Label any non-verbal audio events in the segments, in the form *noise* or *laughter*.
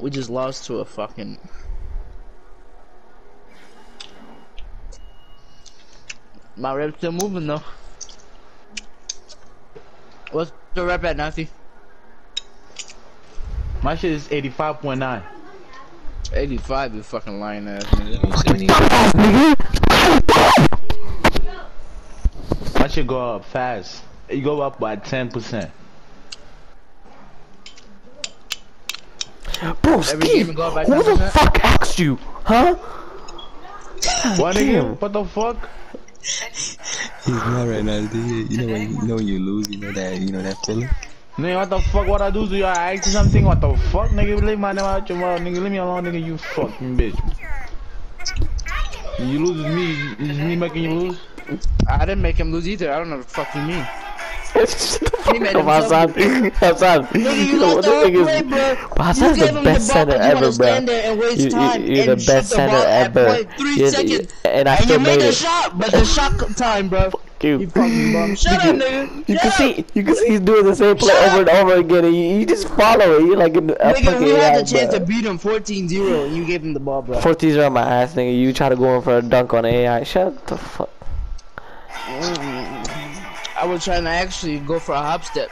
We just lost to a fucking. My rep's still moving though. What's the rep at, Nazi? My shit is 85.9. 85, you fucking lying ass nigga. My shit go up fast. You go up by 10%. Bro, Every Steve, game go up by who the 10%? fuck asked you? Huh? What damn. nigga? What the fuck? He's not right now. dude. You know when you, you know when you lose, you know that you know that feeling. Nigga, what the fuck? What I do to you? I ask you something? What the fuck? Nigga, leave my name out your mouth. Nigga, leave me alone, nigga. You fucking bitch. You lose is me. Is me making you lose? I didn't make him lose either. I don't know what the fuck you mean. Hasan. Hasan. Nigga, you know what the the thing is? bro. But Hasan's the best center you ever, bro. stand there and waste You, you, you're and the best center ever. You're- and I and still you made it. shot, but the shot time, bro. You, You fucking. *laughs* Shut up, nigga. you Shut can up. see, you can see he's doing the same play Shut over and over again. And you, you just follow it. You're like a, Nigga, we had the chance bro. to beat him 14-0 and you gave him the ball, bro. 40s are on my ass, nigga. You try to go in for a dunk on AI. Shut the fuck. Mm. I was trying to actually go for a hop step.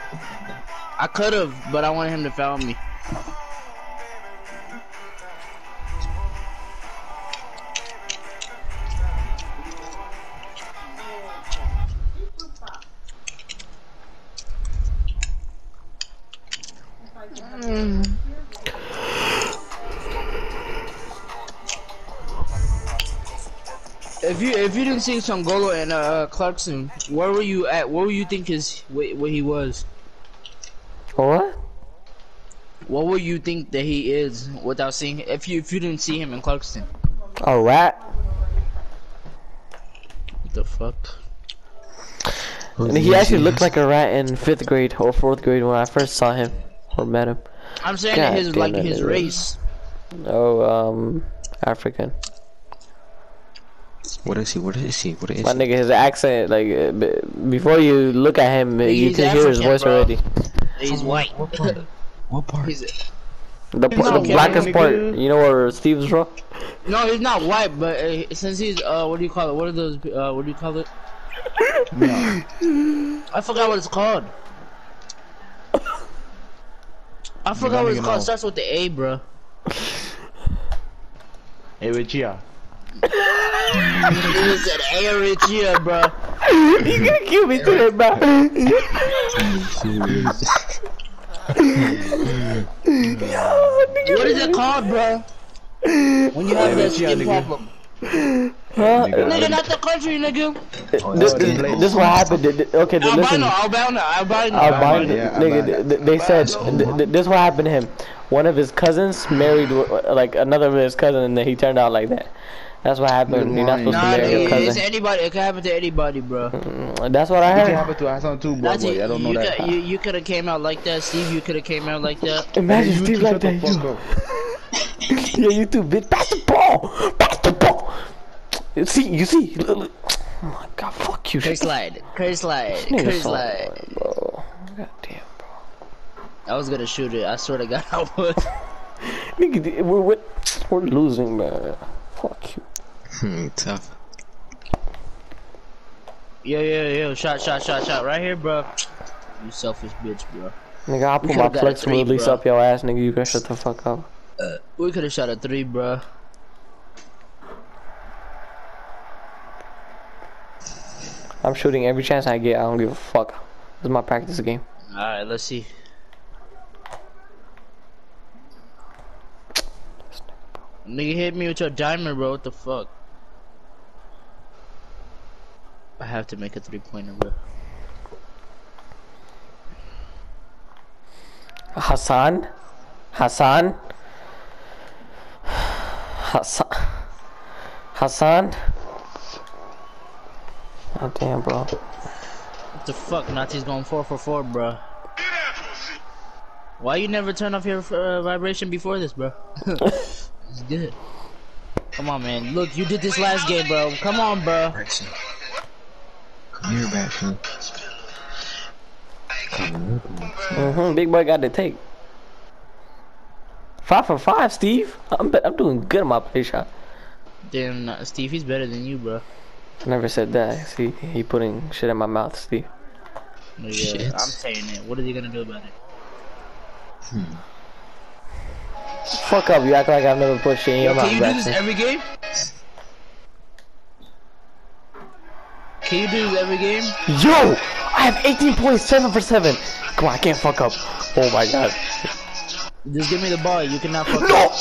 I could have, but I wanted him to foul me. You if you didn't see Songolo and uh, Clarkson, where were you at? What were you think his where, where he was? What? What would you think that he is without seeing? If you if you didn't see him in Clarkson? A rat? what the fuck? And he actually looked like a rat in fifth grade or fourth grade when I first saw him or met him. I'm saying God his like his race. Oh, um, African. What is he? What is he? What is My he? nigga, his accent, like, uh, before you look at him, you He's can hear his voice bro. already. He's white. What part? *laughs* he's The, He's the blackest white, part, nigga. you know where Steve's from? no, he's not white, but uh, since he's uh, what do you call it? What are those? Uh, what do you call it? I forgot what it's called. I forgot what it's called. know. Starts with the A, bro. Hey, Richia. He said A rich here, bro. you gonna kill me today, bro. What is it called, bro? When you have that skin problem. Huh? Nigga, not the country, nigga. This, this, this what happened. Th- th- Okay, th- listen. Albino, albino, albino. Albino, yeah, nigga, albino. th- th- they said th- th- this what happened to him. One of his cousins married uh, like another of his cousin, and then he turned out like that. That's what happened. You're not supposed to Nah, marry your nigga, it's anybody. It can happen to anybody, bro. Mm, That's what I heard. It can heard. happen to Hasan too, bro. That's Boy. it. I don't know you that. Could, you you could have came out like that, Steve. You could have came out like that. Imagine Hey, Steve like that. You, *laughs* yeah, you too, bitch. Pass the ball. Pass the ball. You see, you see. Look, look. Oh my god, fuck you. Curse slide, curse slide, Nigga, curse slide. bro. God damn, bro. I was gonna shoot it. I swear to God, *laughs* I would. Nigga, we're, we're, we're losing, man. Fuck you. Hmm, tough. Yo, yo, yo, shot, shot, shot, shot, right here, bro. You selfish bitch, bro. Nigga, I'll We put my could've flex three, release bro. up your ass, nigga. You can shut the fuck up. We could have shot a three, bro. I'm shooting every chance I get. I don't give a fuck. This is my practice game. All right, let's see. Nigga hit me with your diamond, bro. What the fuck? I have to make a three pointer, bro. Hasan? Hasan? Hasan? Hasan? Oh damn, bro. What the fuck? Nazi's going four for four, bro. Why you never turn off your uh, vibration before this, bro? *laughs* it's good. Come on, man. Look, you did this last game, bro. Come on, bro. Braxton. Come here, Braxton. Come here, Braxton. Mm-hmm. Big boy got the take. Five for five, Steve. I'm I'm doing good on my play shot. Damn, nah, Steve, he's better than you, bro. I never said that. See, he putting shit in my mouth, Steve. Nigga, Shit. I'm saying it. What are they gonna do about it? Fuck up, you act like I've never put shit in your Yo, mouth, can you do this every game? Can you do this every game? Yo, I have 18 points, seven for seven. Come on, I can't fuck up. Oh my god. Just give me the ball. You cannot fuck No!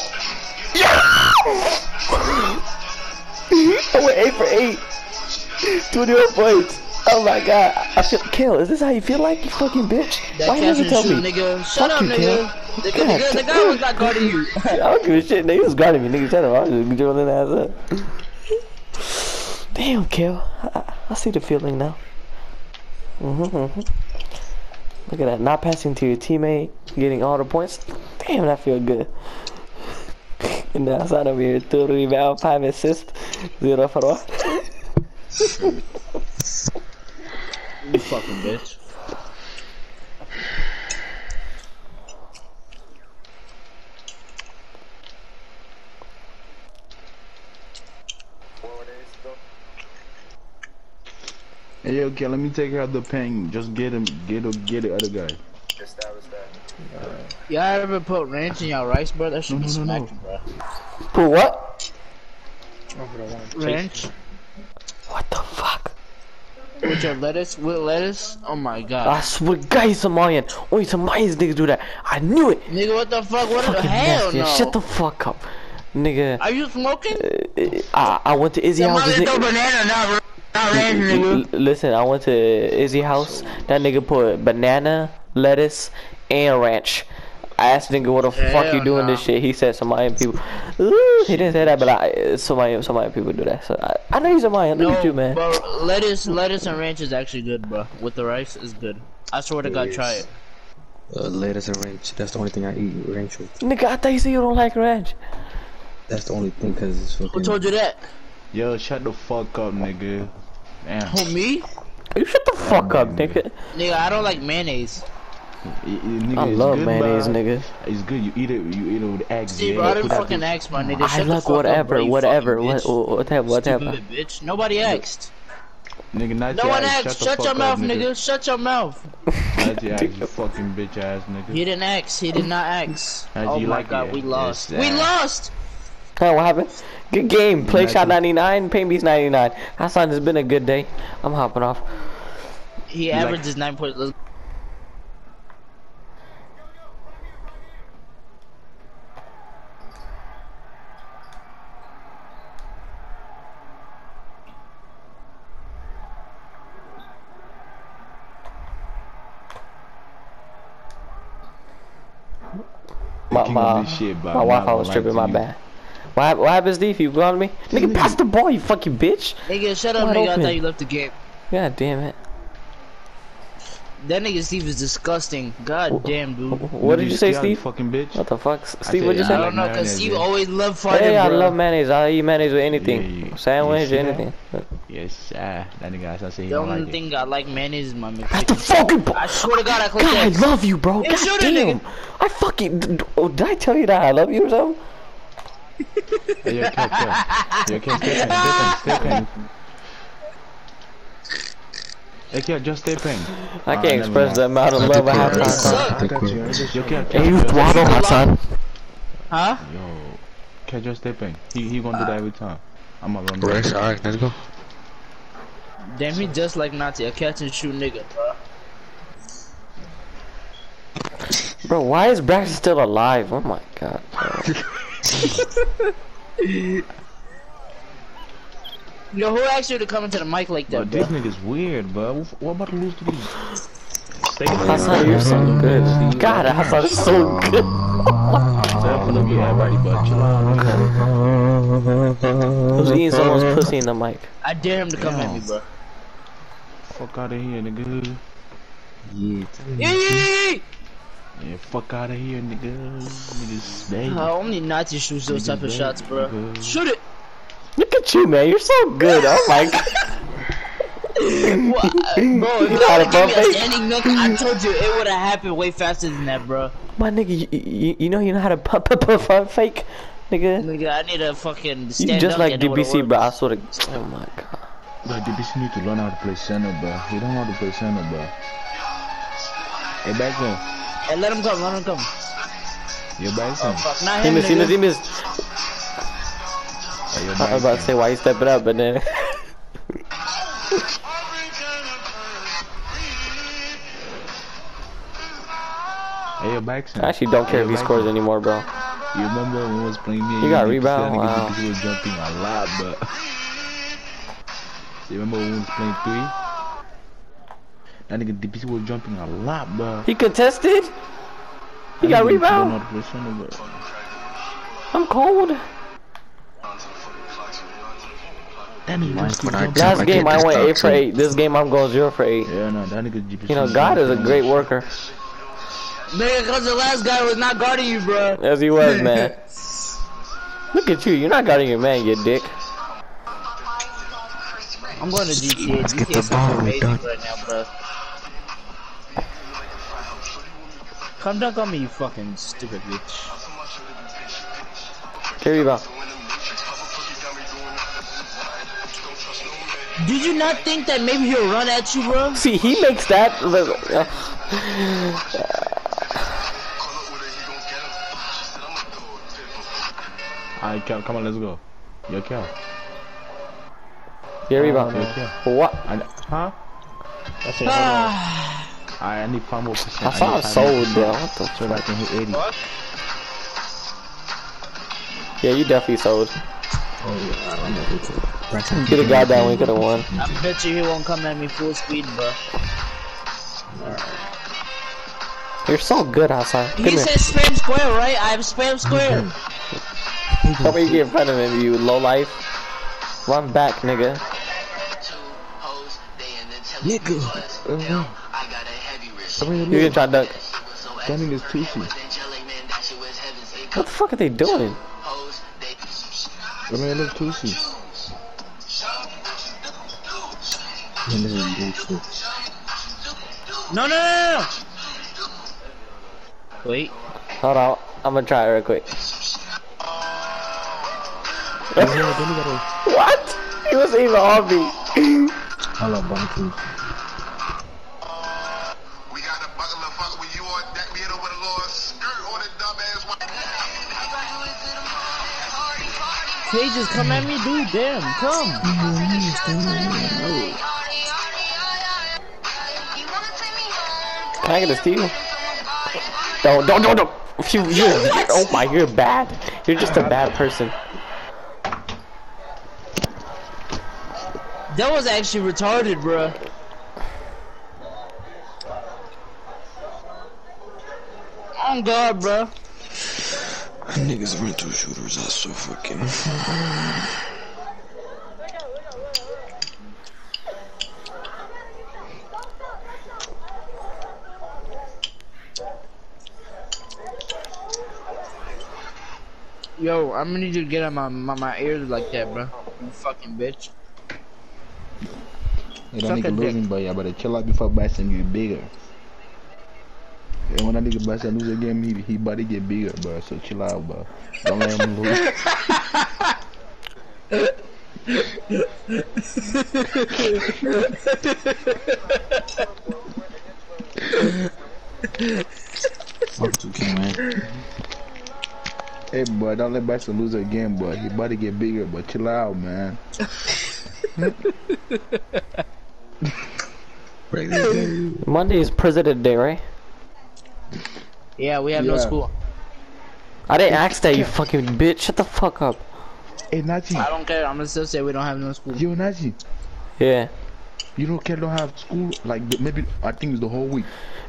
Yeah! I went 8 for 8. 21 points. Oh my god. I feel kill. Is this how you feel like, you fucking bitch? That Why you never tell shoot, me? nigga. Shut Fuck up, you, nigga. The, God the, the guy was not guarding you. *laughs* I don't give a shit. Nigga was guarding me. Nigga, shut up. I was just drilling ass up. Damn, Kel. I, I see the feeling now. hmm hmm Look at that. Not passing to your teammate, getting all the points. Damn, that feel good. *laughs* and now Hasan over here, two rebound, five assists, zero for one. *laughs* You fucking bitch. Hey, okay, let me take out the ping. Just get him, get him, get the other guy. Y'all ever put ranch in y'all rice, bro? That should be No, no, no. bro. For what? Ranch What the fuck? with your lettuce, with lettuce. Oh my god. I swear, God, he's Somalian. Only Somalians niggas do that. I knew it. Nigga, what the fuck? What the hell nasty. no? Shut the fuck up. Nigga, Are you smoking? Uh, uh, I, I went to Izzy house. Somebody this throw nigga- banana, not, not ranch, nigga. L- Listen, I went to Izzy house. That nigga put banana, lettuce, and ranch. I asked nigga what the fuck you Hell doing this shit. He said some Somalian people. Ooh, he didn't say that, but I, Somalian Somalian people do that. So I, I know he's Somalian. Look at you, do man. bro, lettuce, lettuce and ranch is actually good, bro. With the rice, is good. I swear to God, try it. Uh, lettuce and ranch. That's the only thing I eat. Ranch. with. Nigga, I thought you said you don't like ranch. That's the only thing because it's fucking. Who told you that? Yo, shut the fuck up, nigga. Damn. Who me? You shut the fuck up, mm. nigga. Nigga, I don't like mayonnaise. Y- y- nigga, I love good, mayonnaise, bro. nigga. It's good. You eat it. You eat it with eggs. Steve, yeah, bro, I didn't fucking bitch- ask, my mm. nigga. I Shut the like whatever, up, bro, whatever, fucking what, bitch. whatever, whatever. Stupid bitch. Nobody asked. Nigga, not No one ass. asked. the Shut fuck your up, mouth, nigga. Shut your mouth. Not your ass, you fucking bitch ass nigga. He didn't ask. He did not ask. How'd oh you my like god, it? we lost. Yes, we uh, lost. Huh, what happened? Good game. Play shot 99, paint beats 99. Hasan, it's been a good day. I'm hopping off. He like- averages nine points. Let's- My, my, shit, my I'm Wi-Fi was tripping, my to bad. What, hap- what happens, Steve? You calling me? Nigga, pass the ball, you fucking bitch. Nigga, shut up, Wide nigga. I thought you left the game. God damn it. That nigga Steve is disgusting. God damn, dude. What did you say, Steve? fucking bitch. What the fuck? Steve, what'd you say? I like don't know, cause Steve yeah. always loved farting, Hey, I bro. love mayonnaise. I'll eat mayonnaise with anything. Yeah, yeah. Sandwich, You see that? anything. Yes, ah, that nigga. I say he The only like it. thing I like mayonnaise is my That's the fucking ball. I swear to God, I clicked God, I X. love you, bro. Yeah, God shoot it, damn. I fucking. d- d- Oh, did I tell you that I love you or something? Hey, yo, Kel, Kel. Yo, Kel, stay pen, stay pen, stay pen. Hey, Kel, just stay pen. I can't never express mind. the amount of love I have for It Hasan. sucked. I think we- Yo, Kel, Kel, Hey, you just- twaddle, Hasan. Huh? Yo, Kel, just stay pen. He, he gonna do that every time. I'm gonna run back. Rex, alright, let's go. Damn, he just like Nazi, a catch and shoot nigga, bro. Bro, why is Braxton still alive? Oh my god. bro. *laughs* Yo, who asked you to come into the mic like that, bro? these niggas weird, bro. What about to lose to these? Stay Hasan, you're so good. God, Hasan is so good. Stop gonna be everybody, but chill out. Who's eating someone's pussy in the mic? I dare him to come at me, bro. Fuck out of here, nigga. Yeah. Yeah, fuck out of here, nigga. Niggas stay. Uh, only Nazi shoots those type of shots, bro. Shoot it. Look at you, man. You're so good. Oh my *laughs* god. What? Bro, if You you had a would give me a standing milk, I told you it would have happened way faster than that, bro. My nigga, you, you, you know you know how to pump pump pump pump fake, nigga. Nigga, I need a fucking You just up like and know what it DBC, bro. I works. swear to. Oh my god. Bro, DBC need to learn how to play center, bro. He don't know how to play center, bro. Hey, back there. Hey, let him come, let him come. You're back there. Oh, fuck, not He missed. He missed. He missed. Hey, I was about to say why you stepping up, but then. Hey, you're back. I actually don't care if he scores anymore, bro. You remember when we was playing me? and He got rebound? Wow. DBC was jumping a lot, but. *laughs* You remember when we was playing three? That nigga DBC was jumping a lot, bro. He contested. He got That nigga don't rebound. how to play center, bro. I'm cold. That nigga just keep But I jumping. Last game I went eight for eight. This game I'm going zero for eight. Yeah, no, that nigga DBC. You know, God is a great worker, Nigga, cause the last guy was not guarding you, bro. as he was, man. *laughs* Look at you. You're not guarding your man, you dick. I'm going to GTA. Let's get the ball, amazing dog. right now, bro. Come dunk on me, you fucking stupid bitch. Here you go. Did you not think that maybe he'll run at you, bro? See, he makes that. look, uh, Alright, Cal, come on, let's go. Yo, Cal. Here you go. Yo, Cal. What? I, huh? I said, hold on. Ah, I, I need five more percent. I saw need a soul, more bro. What the So that I can hit 80. Yeah, you definitely sold. Braxton, Could have got that one. We could have won. I bet you he won't come at me full speed, bro. You're so good outside. Come He here. said spam square, right? I have spam square. Come you get in front of him, you low life. Run back, nigga. Nigga. You can try dunk. That nigga's toothy. What the fuck are they doing? That nigga look toothy. No, no, no, no. Wait. Hold on. I'm gonna try it real quick. *laughs* what? He was even on me. *laughs* Hold on, Pages, come at me, dude. Damn, come. Can I get a steal? Don't, don't, don't, don't. You, you're, you're, oh my, you're bad. You're just a bad person. That was actually retarded, bro. Oh God, bro. Niggas rental shooters are so fucking. Yo, I'm gonna need you to get on my, my, my ears like that, bro. You fucking bitch. Hey, that Suck a nigga dick. losing, but yeah, better chill out before Bryson get bigger. And when that nigga Bryson lose again, he he body get bigger, bro. So chill out, bro. Don't let him lose. Fuck 2K, man. hey, boy, don't let Bryson lose again, boy. He body get bigger, but chill out, man. *laughs* Monday is President Day, right? Yeah, we have no school. I didn't ask that, you fucking bitch. Shut the fuck up. Hey, Nazi, I don't care. I'm gonna still say we don't have no school. yo, Nazi, Yeah. you don't care don't have school like maybe I think it's the whole week.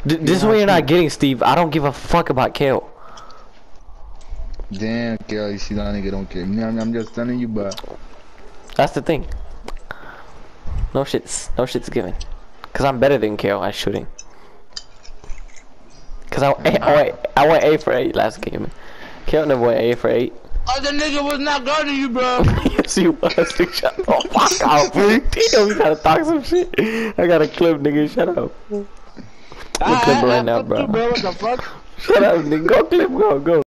D this is what you're not getting, Steve. I don't give a fuck about Kale. Damn, girl, you see that nigga don't care. You know, I'm, I'm just telling you, but That's the thing. No shit's, no shit's given. Cause I'm better than Kale at shooting. Cause I, I, went, I went 8 for 8 last game. Kale never went 8 for 8. Other nigga was not guarding you, bro. *laughs* yes, you was. Nigga, *laughs* shut the fuck up. Tito, you gotta talk some shit. I got a clip, nigga. Shut up. Go clip it right now, bro. bro. What the fuck? *laughs* Shut up, nigga. Go clip. Go, go.